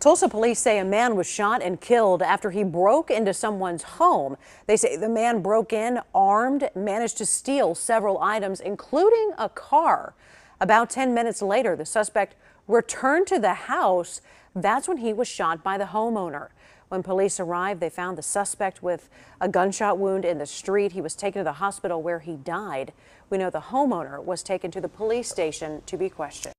Tulsa police say a man was shot and killed after he broke into someone's home. They say the man broke in armed, managed to steal several items, including a car. About 10 minutes later, the suspect returned to the house. That's when he was shot by the homeowner. When police arrived, they found the suspect with a gunshot wound in the street. He was taken to the hospital where he died. We know the homeowner was taken to the police station to be questioned.